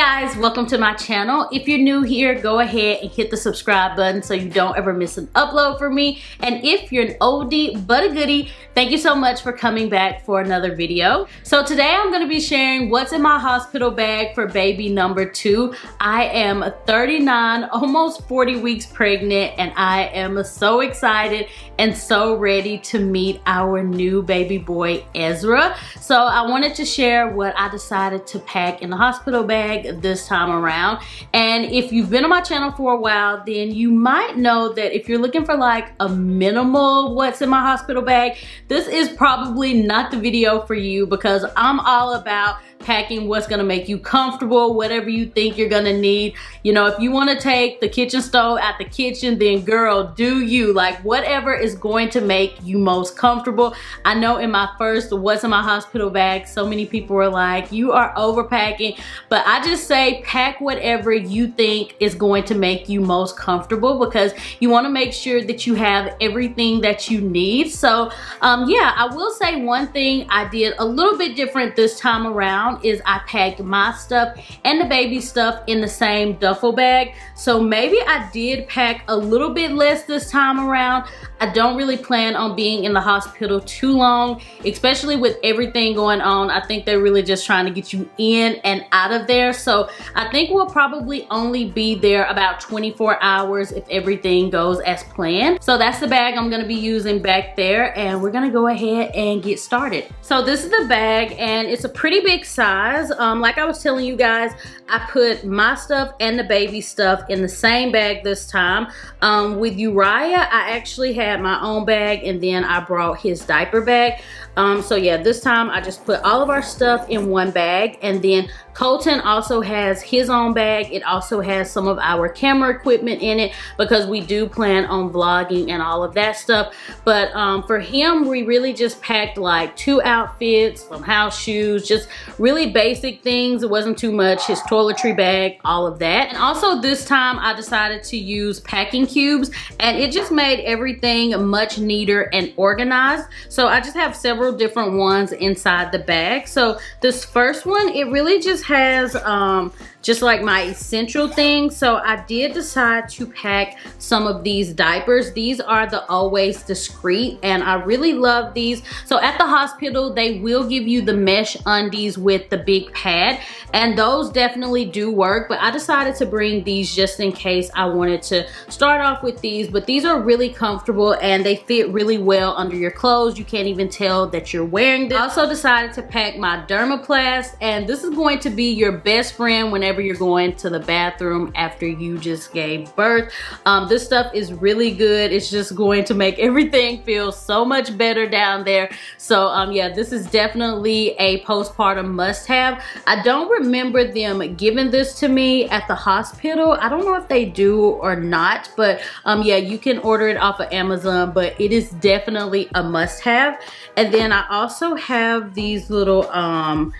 guys, welcome to my channel. If you're new here, go ahead and hit the subscribe button so you don't ever miss an upload from me. And if you're an oldie but a goodie, thank you so much for coming back for another video. So today I'm gonna be sharing what's in my hospital bag for baby number two. I am 39, almost 40 weeks pregnant, and I am so excited and so ready to meet our new baby boy, Ezra. So I wanted to share what I decided to pack in the hospital bag this time around. And if you've been on my channel for a while, then you might know that if you're looking for like a minimal what's in my hospital bag, this is probably not the video for you because I'm all about packing what's gonna make you comfortable, whatever you think you're gonna need. You know, if you wanna take the kitchen stove at the kitchen, then girl, do you. Like whatever is going to make you most comfortable. I know in my first What's in My Hospital bag, so many people were like, you are overpacking. But I just say pack whatever you think is going to make you most comfortable because you wanna make sure that you have everything that you need. So um, yeah, I will say one thing I did a little bit different this time around is I packed my stuff and the baby stuff in the same duffel bag. So maybe I did pack a little bit less this time around. I don't really plan on being in the hospital too long, especially with everything going on. I think they're really just trying to get you in and out of there. So I think we'll probably only be there about 24 hours if everything goes as planned. So that's the bag I'm gonna be using back there and we're gonna go ahead and get started. So this is the bag and it's a pretty big size. Um, like I was telling you guys, I put my stuff and the baby stuff in the same bag this time. Um, with Uriah, I actually had my own bag and then I brought his diaper bag. Um, so yeah, this time I just put all of our stuff in one bag and then Colton also has his own bag. It also has some of our camera equipment in it because we do plan on vlogging and all of that stuff. But um, for him, we really just packed like two outfits, some house shoes, just really basic things. It wasn't too much. His toiletry bag, all of that. And also this time I decided to use packing cubes and it just made everything much neater and organized. So I just have several different ones inside the bag. So this first one, it really just has um, just like my essential things. So I did decide to pack some of these diapers. These are the Always Discreet and I really love these. So at the hospital, they will give you the mesh undies with the big pad and those definitely do work. But I decided to bring these just in case I wanted to start off with these. But these are really comfortable and they fit really well under your clothes. You can't even tell that you're wearing them. I also decided to pack my Dermoplast and this is going to be your best friend whenever whenever you're going to the bathroom after you just gave birth. Um, this stuff is really good. It's just going to make everything feel so much better down there. So um, yeah, this is definitely a postpartum must have. I don't remember them giving this to me at the hospital. I don't know if they do or not, but um, yeah, you can order it off of Amazon, but it is definitely a must have. And then I also have these little um,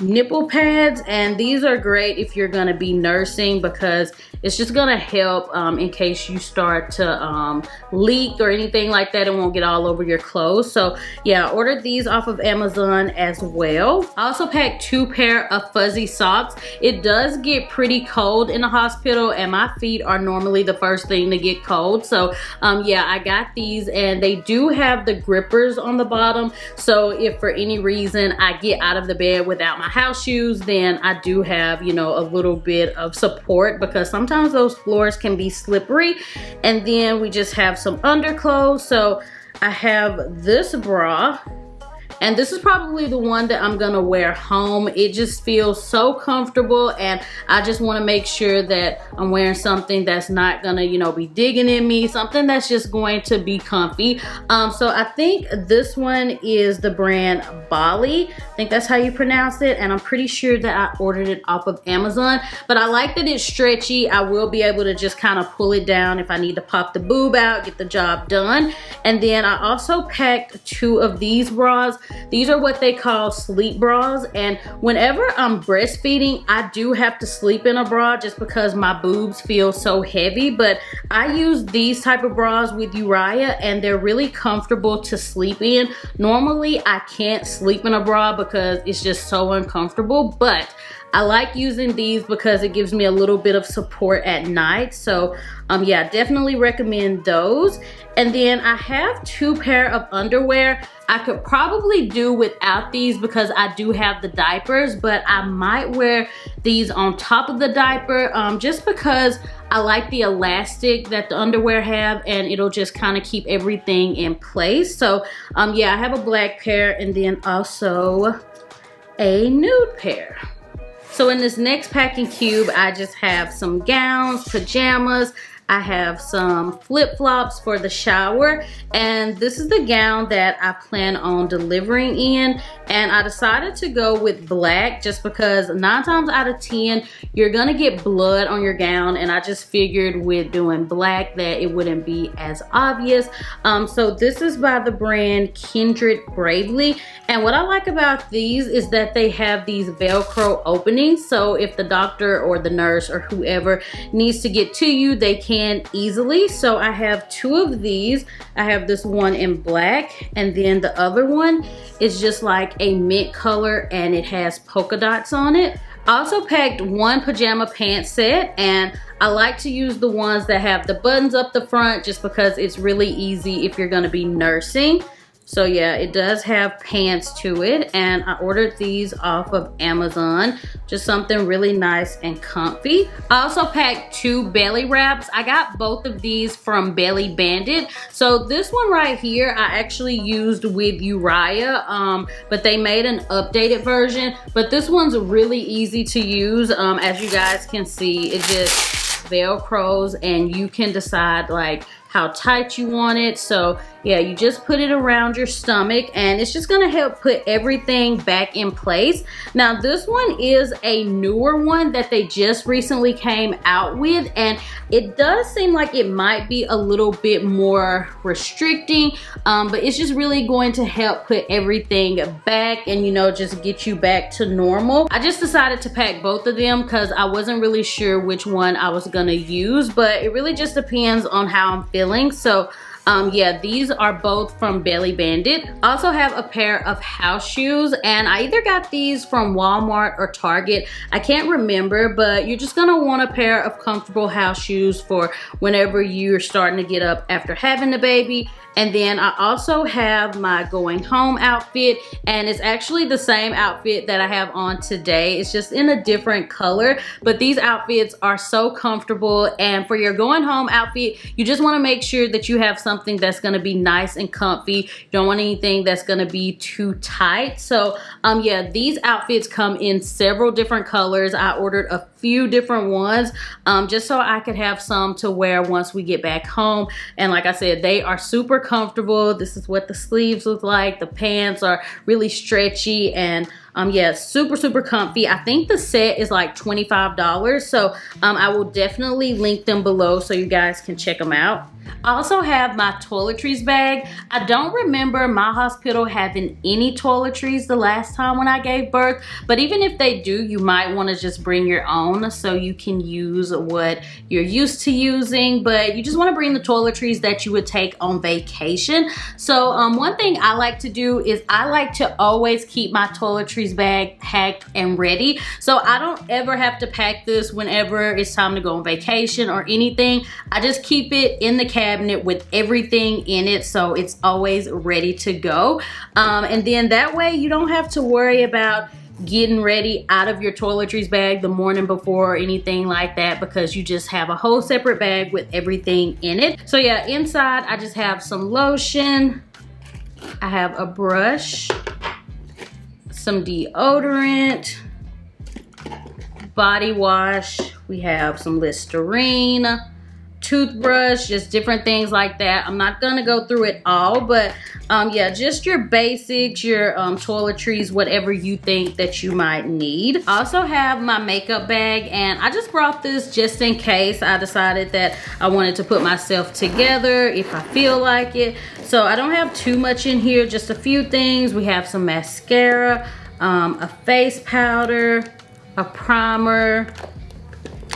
nipple pads and these are great if you're gonna be nursing because it's just gonna help um, in case you start to um, leak or anything like that. It won't get all over your clothes. So yeah, I ordered these off of Amazon as well. I also packed two pair of fuzzy socks. It does get pretty cold in the hospital and my feet are normally the first thing to get cold. So um, yeah, I got these and they do have the grippers on the bottom. So if for any reason I get out of the bed without my house shoes, then I do have, you know, a little bit of support because sometimes sometimes those floors can be slippery. And then we just have some underclothes. So I have this bra and this is probably the one that I'm gonna wear home. It just feels so comfortable and I just wanna make sure that I'm wearing something that's not gonna, you know, be digging in me, something that's just going to be comfy. Um, so I think this one is the brand Bali. I think that's how you pronounce it. And I'm pretty sure that I ordered it off of Amazon. But I like that it's stretchy. I will be able to just kind of pull it down if I need to pop the boob out, get the job done. And then I also packed two of these bras. These are what they call sleep bras. And whenever I'm breastfeeding, I do have to sleep in a bra just because my boobs feel so heavy. But I use these type of bras with Uriah and they're really comfortable to sleep in. Normally, I can't sleep in a bra because it's just so uncomfortable. But I like using these because it gives me a little bit of support at night. So um, yeah, definitely recommend those. And then I have two pair of underwear. I could probably do without these because I do have the diapers, but I might wear these on top of the diaper um, just because I like the elastic that the underwear have and it'll just kind of keep everything in place. So um, yeah, I have a black pair and then also a nude pair. So in this next packing cube, I just have some gowns, pajamas, I have some flip-flops for the shower and this is the gown that I plan on delivering in. And I decided to go with black just because nine times out of 10 you're gonna get blood on your gown and I just figured with doing black that it wouldn't be as obvious. Um, so this is by the brand Kindred Bravely. And what I like about these is that they have these velcro openings. So if the doctor or the nurse or whoever needs to get to you they can easily. So I have two of these. I have this one in black and then the other one is just like a mint color and it has polka dots on it. I also packed one pajama pants set and I like to use the ones that have the buttons up the front just because it's really easy if you're gonna be nursing. So yeah, it does have pants to it and I ordered these off of Amazon. Just something really nice and comfy. I also packed two belly wraps. I got both of these from Belly Bandit. So this one right here, I actually used with Uriah, um, but they made an updated version. But this one's really easy to use. Um, as you guys can see, it just velcros and you can decide like how tight you want it. So yeah, you just put it around your stomach and it's just gonna help put everything back in place. Now this one is a newer one that they just recently came out with and it does seem like it might be a little bit more restricting, um, but it's just really going to help put everything back and you know, just get you back to normal. I just decided to pack both of them because I wasn't really sure which one I was gonna use, but it really just depends on how I'm feeling. So um, yeah, these are both from Belly Bandit. I also have a pair of house shoes and I either got these from Walmart or Target. I can't remember, but you're just gonna want a pair of comfortable house shoes for whenever you're starting to get up after having the baby and then I also have my going home outfit and it's actually the same outfit that I have on today. It's just in a different color, but these outfits are so comfortable. And for your going home outfit, you just wanna make sure that you have something that's gonna be nice and comfy. You don't want anything that's gonna be too tight. So um, yeah, these outfits come in several different colors. I ordered a few different ones um, just so I could have some to wear once we get back home. And like I said, they are super comfortable. This is what the sleeves look like. The pants are really stretchy and um, yeah, super, super comfy. I think the set is like $25. So um, I will definitely link them below so you guys can check them out. I also have my toiletries bag. I don't remember my hospital having any toiletries the last time when I gave birth, but even if they do, you might wanna just bring your own so you can use what you're used to using, but you just wanna bring the toiletries that you would take on vacation. So um, one thing I like to do is I like to always keep my toiletries bag packed and ready. So I don't ever have to pack this whenever it's time to go on vacation or anything. I just keep it in the cabinet with everything in it so it's always ready to go. Um, and then that way you don't have to worry about getting ready out of your toiletries bag the morning before or anything like that because you just have a whole separate bag with everything in it. So yeah, inside I just have some lotion. I have a brush, some deodorant, body wash. We have some Listerine, toothbrush, just different things like that. I'm not gonna go through it all, but um, yeah, just your basics, your um, toiletries, whatever you think that you might need. I also have my makeup bag and I just brought this just in case I decided that I wanted to put myself together if I feel like it. So I don't have too much in here, just a few things. We have some mascara, um, a face powder, a primer,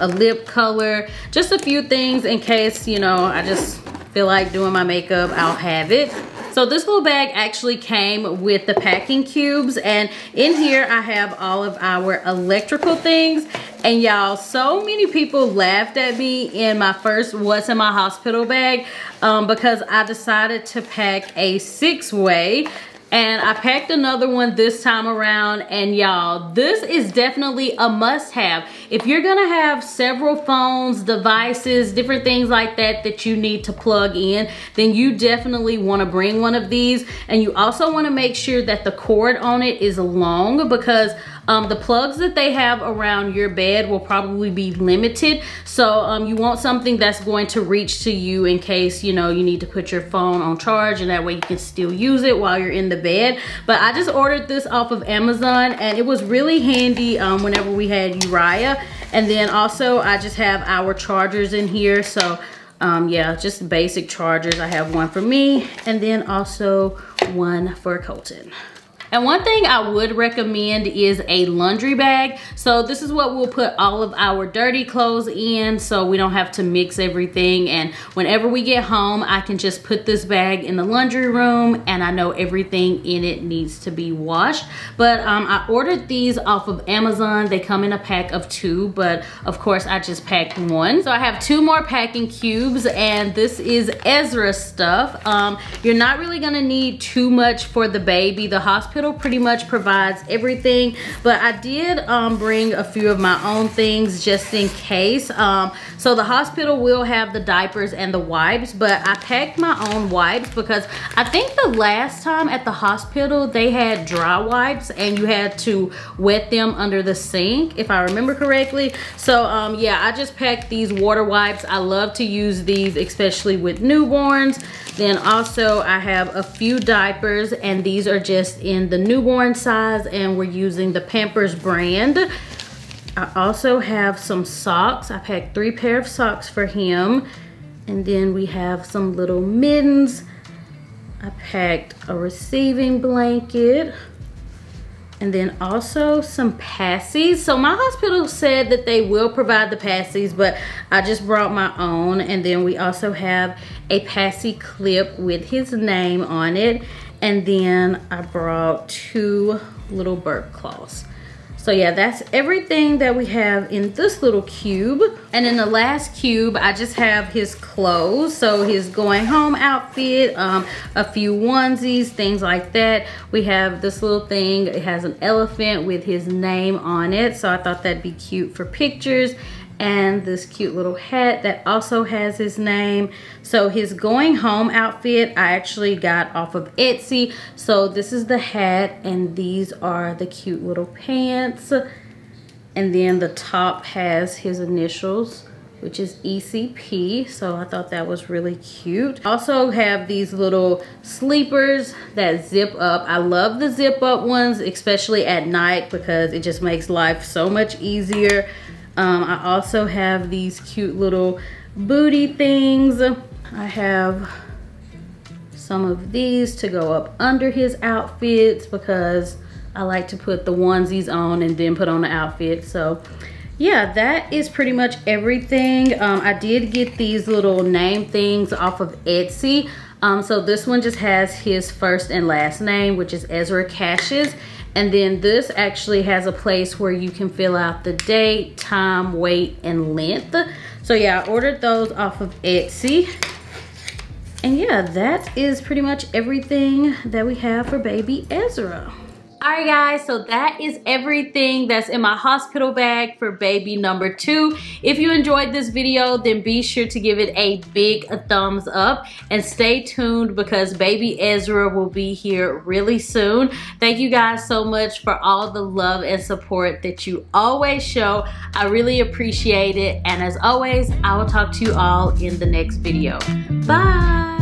a lip color, just a few things in case, you know, I just feel like doing my makeup, I'll have it. So this little bag actually came with the packing cubes and in here I have all of our electrical things and y'all so many people laughed at me in my first what's in my hospital bag um, because I decided to pack a six way and I packed another one this time around. And y'all this is definitely a must have if you're gonna have several phones devices different things like that that you need to plug in then you definitely want to bring one of these. And you also want to make sure that the cord on it is long because um, the plugs that they have around your bed will probably be limited. So um, you want something that's going to reach to you in case, you know, you need to put your phone on charge and that way you can still use it while you're in the bed. But I just ordered this off of Amazon and it was really handy um, whenever we had Uriah. And then also I just have our chargers in here. So um, yeah, just basic chargers. I have one for me and then also one for Colton. And one thing I would recommend is a laundry bag. So this is what we'll put all of our dirty clothes in so we don't have to mix everything. And whenever we get home, I can just put this bag in the laundry room and I know everything in it needs to be washed. But um, I ordered these off of Amazon. They come in a pack of two, but of course I just packed one. So I have two more packing cubes and this is Ezra stuff. Um, you're not really gonna need too much for the baby. The hospital pretty much provides everything, but I did um, bring a few of my own things just in case. Um, so the hospital will have the diapers and the wipes, but I packed my own wipes because I think the last time at the hospital they had dry wipes and you had to wet them under the sink, if I remember correctly. So um, yeah, I just packed these water wipes. I love to use these, especially with newborns. Then also I have a few diapers and these are just in the newborn size and we're using the Pampers brand. I also have some socks. I packed three pair of socks for him. And then we have some little mittens. I packed a receiving blanket and then also some passies. So my hospital said that they will provide the passies, but I just brought my own. And then we also have a passy clip with his name on it. And then I brought two little bird cloths. So yeah, that's everything that we have in this little cube. And in the last cube, I just have his clothes. So his going home outfit, um, a few onesies, things like that. We have this little thing. It has an elephant with his name on it. So I thought that'd be cute for pictures and this cute little hat that also has his name. So his going home outfit I actually got off of Etsy. So this is the hat and these are the cute little pants. And then the top has his initials which is ECP. So I thought that was really cute. Also have these little sleepers that zip up. I love the zip up ones, especially at night because it just makes life so much easier. Um, I also have these cute little booty things. I have some of these to go up under his outfits because I like to put the onesies on and then put on the outfit. So yeah, that is pretty much everything. Um, I did get these little name things off of Etsy. Um, so this one just has his first and last name, which is Ezra Cassius. And then this actually has a place where you can fill out the date, time, weight, and length. So yeah, I ordered those off of Etsy. And yeah, that is pretty much everything that we have for baby Ezra. Alright guys, so that is everything that's in my hospital bag for baby number two. If you enjoyed this video, then be sure to give it a big thumbs up and stay tuned because baby Ezra will be here really soon. Thank you guys so much for all the love and support that you always show. I really appreciate it. And as always, I will talk to you all in the next video. Bye!